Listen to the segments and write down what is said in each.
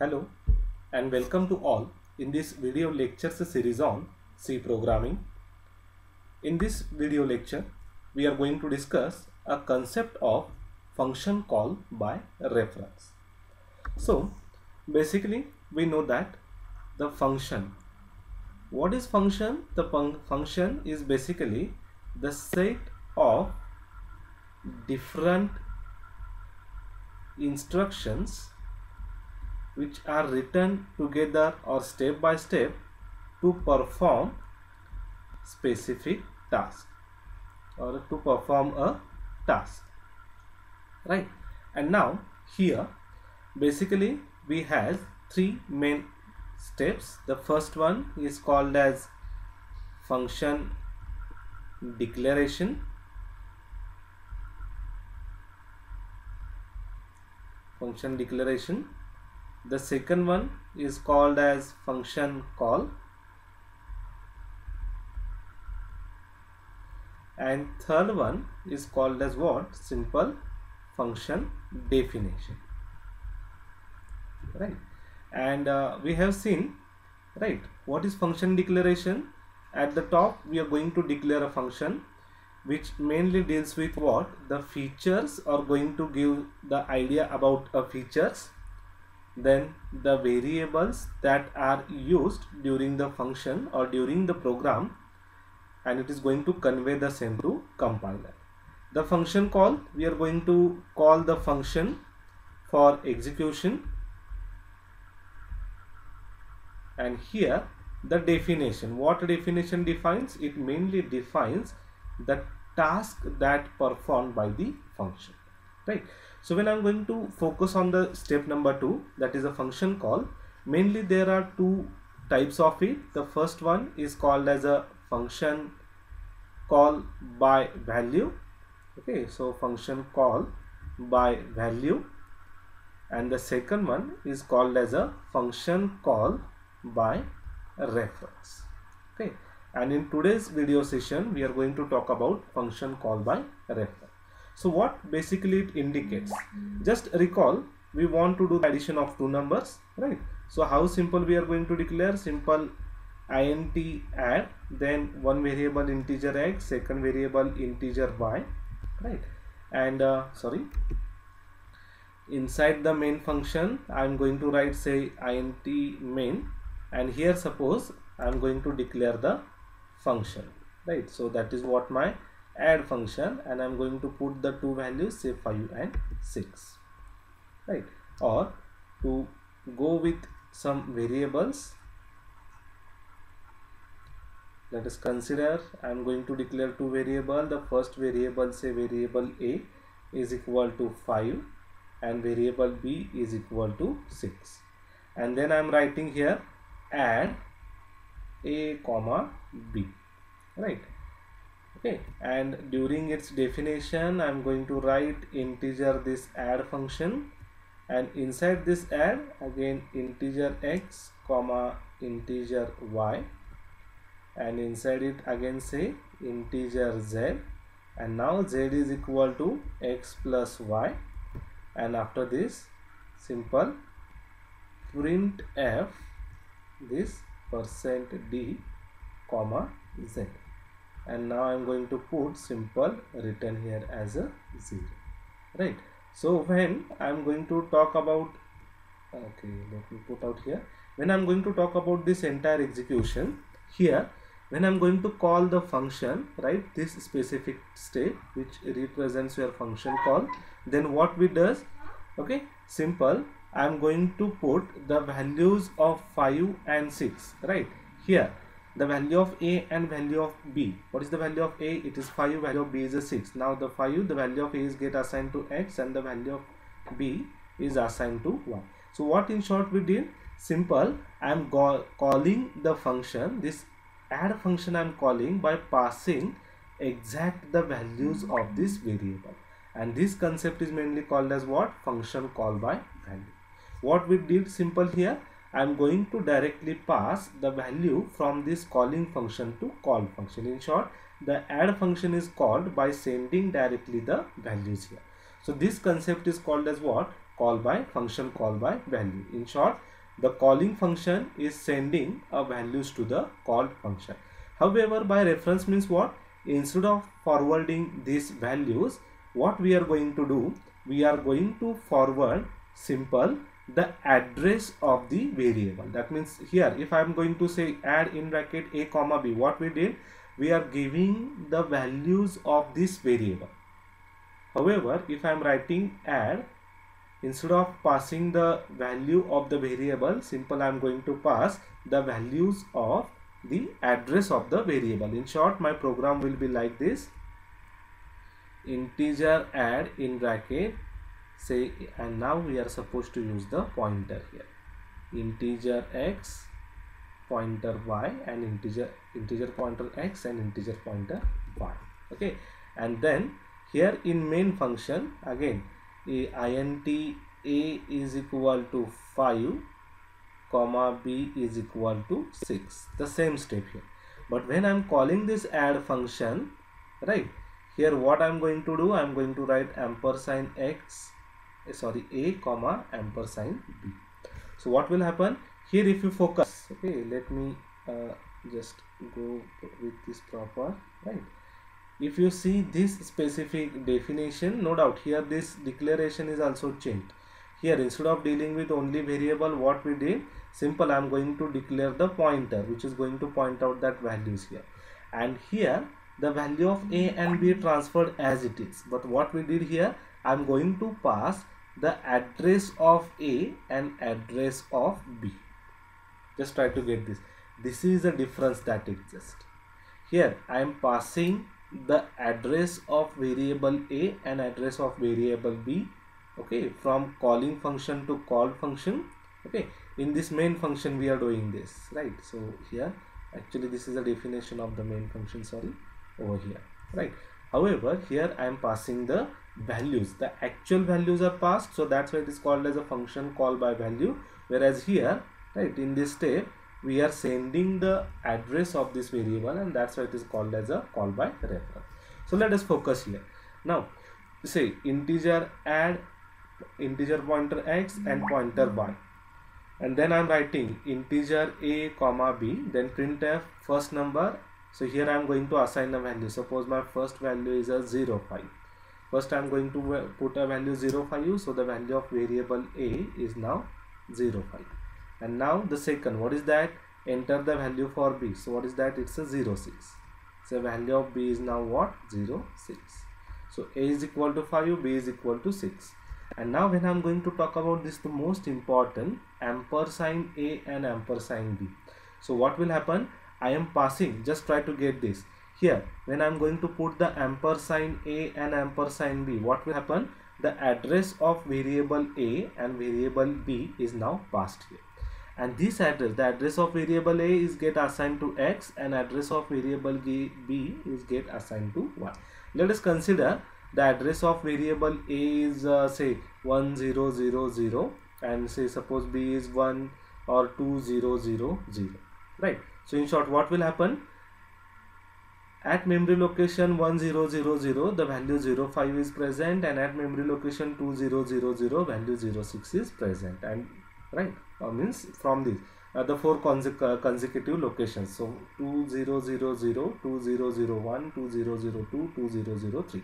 Hello and welcome to all in this video lectures series on C programming. In this video lecture we are going to discuss a concept of function call by reference. So basically we know that the function what is function the fun function is basically the set of different instructions which are written together or step by step to perform specific task or to perform a task. Right? And now here basically we have three main steps. The first one is called as function declaration. Function declaration the second one is called as function call. And third one is called as what? Simple function definition. Right. And uh, we have seen right what is function declaration? At the top we are going to declare a function which mainly deals with what? The features are going to give the idea about a features then the variables that are used during the function or during the program and it is going to convey the same to compiler. The function call we are going to call the function for execution. And here the definition. What definition defines? It mainly defines the task that performed by the function. Right so when i'm going to focus on the step number two that is a function call mainly there are two types of it. The first one is called as a function call by value. Okay so function call by value. And the second one is called as a function call by reference. Okay and in today's video session we are going to talk about function call by reference so what basically it indicates? Just recall we want to do addition of two numbers right? So how simple we are going to declare? Simple int add then one variable integer x second variable integer y right? And uh, sorry inside the main function i'm going to write say int main and here suppose i'm going to declare the function right? So that is what my add function and I'm going to put the two values say 5 and 6 right? Or to go with some variables let us consider I'm going to declare two variable the first variable say variable a is equal to 5 and variable b is equal to 6 and then I'm writing here add a comma b right okay. And during its definition i'm going to write integer this add function. And inside this add again integer x comma integer y. And inside it again say integer z. And now z is equal to x plus y. And after this simple print f this percent d comma z and now I'm going to put simple return here as a 0 right? So when I'm going to talk about okay let me put out here. When I'm going to talk about this entire execution here when I'm going to call the function right this specific state which represents your function call then what we does? Okay simple. I'm going to put the values of 5 and 6 right? Here the value of a and value of b. What is the value of a? It is 5 value of b is a 6 now the 5 the value of a is get assigned to x and the value of b is assigned to y so what in short we did? Simple. I am calling the function. This add function i am calling by passing exact the values of this variable. And this concept is mainly called as what? Function call by value. What we did? Simple here I am going to directly pass the value from this calling function to call function. In short, the add function is called by sending directly the values here. So this concept is called as what? call by function call by value in short the calling function is sending a values to the called function however by reference means what instead of forwarding these values what we are going to do we are going to forward simple the address of the variable. That means here if i am going to say add in bracket a comma b what we did we are giving the values of this variable. However if i am writing add instead of passing the value of the variable simple i am going to pass the values of the address of the variable. In short my program will be like this. Integer add in bracket say and now we are supposed to use the pointer here. Integer x pointer y and integer integer pointer x and integer pointer y okay? And then here in main function again a int a is equal to 5 comma b is equal to 6 the same step here. But when i'm calling this add function right here what i'm going to do i'm going to write ampersand x sorry a comma ampersand b. So what will happen? Here if you focus okay let me uh, just go with this proper right? If you see this specific definition no doubt here this declaration is also changed. Here instead of dealing with only variable what we did? Simple i'm going to declare the pointer which is going to point out that values here. And here the value of a and b transferred as it is. But what we did here i'm going to pass the address of a and address of b. Just try to get this. This is the difference that exists. Here i am passing the address of variable a and address of variable b okay from calling function to call function okay. In this main function we are doing this right? So here actually this is a definition of the main function sorry over here right? However here i am passing the values. The actual values are passed so that's why it is called as a function call by value. Whereas here right in this step we are sending the address of this variable and that's why it is called as a call by reference. So let us focus here. Now say integer add integer pointer x and pointer y. And then I'm writing integer a comma b then printf first number so here I'm going to assign a value. Suppose my first value is a 0 5 first I'm going to put a value 0 5 so the value of variable a is now 0 5 and now the second what is that? Enter the value for b. So what is that? It's a 0 6 so value of b is now what? 0 6 so a is equal to 5 b is equal to 6 and now when I'm going to talk about this the most important ampersand A and ampersand B. So what will happen I am passing just try to get this. Here when I'm going to put the ampersand A and ampersand B what will happen? The address of variable A and variable B is now passed here. And this address the address of variable A is get assigned to X and address of variable B is get assigned to Y. Let us consider the address of variable a is uh, say 1000 and say suppose b is 1 or 2000 right so in short what will happen at memory location 1000 the value 05 is present and at memory location 2000 value 06 is present and right uh, means from this uh, the four uh, consecutive locations so 2000 2001 2002 2003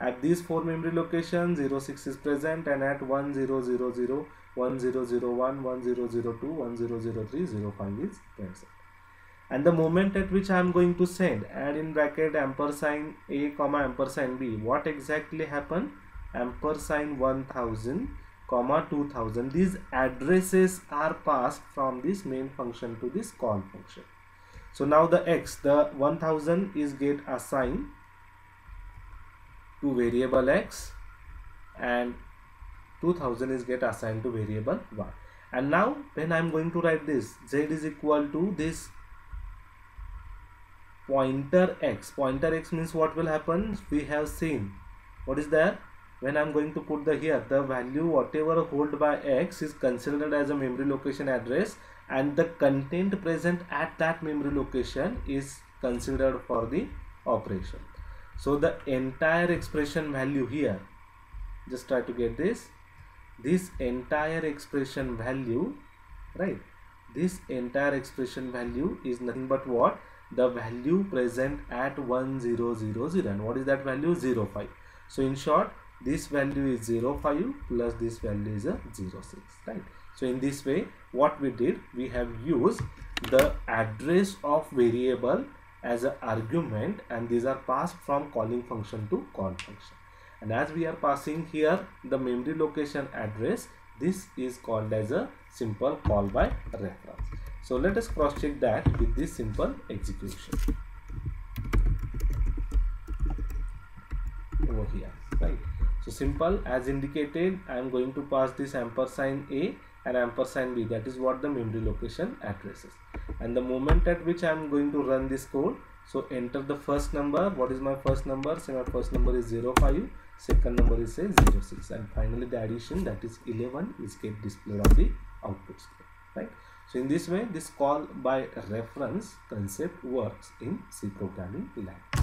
at these four memory locations 06 is present and at 1000, 1001, 1002, 1003, 05 is present. And the moment at which I am going to send add in bracket ampersand a comma ampersand b what exactly happened? Ampersand 1000 comma 2000 these addresses are passed from this main function to this call function. So now the x the 1000 is get assigned to variable x and 2000 is get assigned to variable y and now when I'm going to write this z is equal to this pointer x. Pointer x means what will happen? We have seen. What is there? When I'm going to put the here the value whatever hold by x is considered as a memory location address and the content present at that memory location is considered for the operation. So the entire expression value here just try to get this. This entire expression value right? This entire expression value is nothing but what the value present at 1000 and what is that value? 05 so in short this value is 05 plus this value is a 06 right? So in this way what we did we have used the address of variable as an argument and these are passed from calling function to call function. And as we are passing here the memory location address this is called as a simple call by reference so let us cross check that with this simple execution. Over here right. So simple as indicated i am going to pass this ampersand a and ampersand b. That is what the memory location addresses. And the moment at which i am going to run this code so enter the first number. What is my first number? Say my first number is 05 second number is say 06 and finally the addition that is 11 is get displayed on the output screen right so in this way this call by reference concept works in c programming language